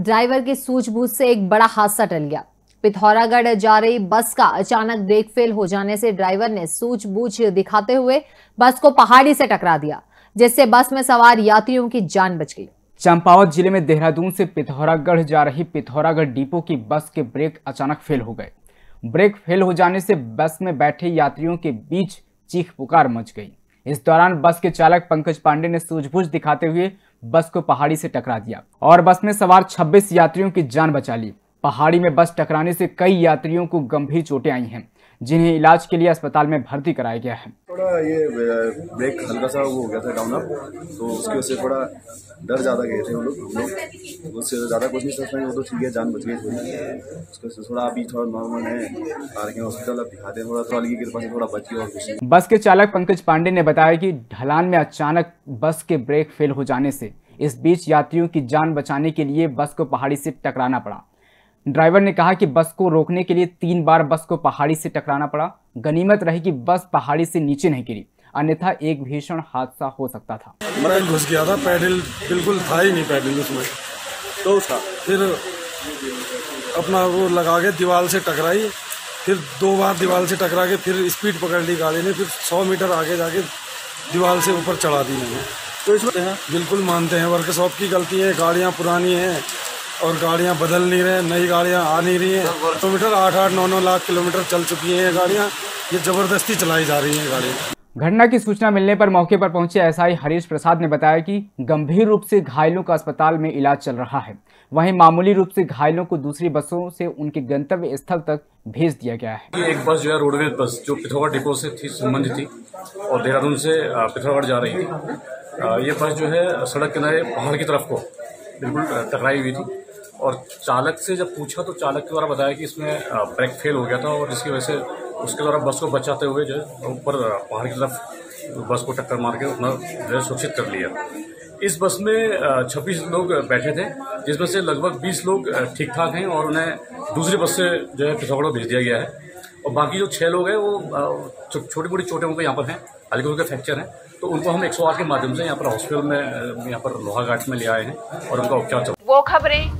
Driver की सूझबूझ से एक बड़ा हादसा टल गया। पिथौरागढ़ जा रही बस का अचानक ब्रेक फेल हो जाने से ड्राइवर ने सूझबूझ दिखाते हुए बस को पहाड़ी से टकरा दिया, जिससे बस में सवार यात्रियों की जान बच गई। चंपावत ज़िले में देहरादून से पिथौरागढ़ जा रही पिथौरागढ़ डिपो की बस के ब्रेक अचानक फेल हो गए। ब्रेक फेल हो जाने से बस में बैठे यात्रियों के बीच चीख पुकार मच गई। इस दौरान बस के चालक पंकज पांडे ने सूझबूझ दिखाते हुए बस को पहाड़ी से टकरा दिया और बस में सवार 26 यात्रियों की जान बचा ली। पहाड़ी में बस टकराने से कई यात्रियों को गंभीर चोटें आई हैं। जिन्हें इलाज के लिए अस्पताल में भर्ती कराया गया है। थोड़ा ये ब्रेक हल्का सा वो हो गया था डाउन अप तो उसकी वजह से थोड़ा डर ज़्यादा गए थे वो लोग। हम लोग उससे ज़्यादा कुछ नहीं सोच रहे वो तो ठीक है जान बच गई थोड़ी। उसके वजह से थोड़ा अभी थोड़ा नॉर्मल है आ रहे हैं हॉस्पिटल अब दिखाते थोड़ा थोड़ा की कृपा से थोड़ा बच गया और कुछ बस के चालक पंकज पांडे ने बताया कि ढलान में अचानक बस के ब्रेक फेल हो जाने से इस बीच यात्रियों की जान बचाने के लिए बस को पहाड़ी से टकराना पड़ा। ड्राइवर ने कहा कि बस को रोकने के लिए तीन बार बस को पहाड़ी से टकराना पड़ा। गनीमत रही कि बस पहाड़ी से नीचे नहीं गिरी, अन्यथा एक भीषण हादसा हो सकता था। मैं घुस गया था, पैडल बिल्कुल था ही नहीं पैडल उसमें। तो फिर अपना वो लगा के दीवार से टकराई, फिर दो बार दीवार से टकरा के फिर स्पीड पकड़ ली गाड़ी ने, फिर सौ मीटर आगे जाके दीवार से ऊपर चढ़ा दी मैंने। तो इसमें बिल्कुल मानते हैं, वर्कशॉप की गलती है, गाड़ियाँ पुरानी हैं और गाड़ियाँ बदल नहीं रहे नई गाड़ियाँ आ नहीं रही हैं। किलोमीटर आठ आठ नौ नौ लाख किलोमीटर चल चुकी हैं ये गाड़ियाँ। ये ज़बरदस्ती चलाई जा रही हैं गाड़ियाँ। घटना की सूचना मिलने पर मौके पर पहुँचे एसआई हरीश प्रसाद ने बताया कि गंभीर रूप से घायलों का अस्पताल में इलाज चल रहा है। वहीं मामूली रूप से घायलों को दूसरी बसों से उनके गंतव्य स्थल तक भेज दिया गया है। एक बस जो है रोडवेज़ बस जो पिथौरागढ़ डिपो से थी संबंधित थी और देहरादून से पिथौरागढ़ जा रही थी ये बस जो है सड़क किनारे पहाड़ की तरफ़ को बिल्कुल टकराई हुई थी। और चालक से जब पूछा तो चालक के द्वारा बताया कि इसमें ब्रेक फेल हो गया था और जिसकी वजह से उसके द्वारा बस को बचाते हुए जो है, ऊपर पहाड़ की तरफ़ बस को टक्कर मार के अपना जो है सुरक्षित कर लिया। इस बस में छब्बीस लोग बैठे थे जिसमें से लगभग बीस लोग ठीक ठाक हैं और उन्हें दूसरी बस से जो है पिथौरागढ़ भेज दिया गया है। और बाकी जो छः लोग हैं वो छोटी मोटी चोटें उनको यहाँ पर हैं हल्के हल्के फ्रैक्चर हैं। तो उनको हम एक सौ आठ के माध्यम से यहाँ पर हॉस्पिटल में यहाँ पर लोहाघाट में ले आए हैं और उनका उपचार चल वो खबरें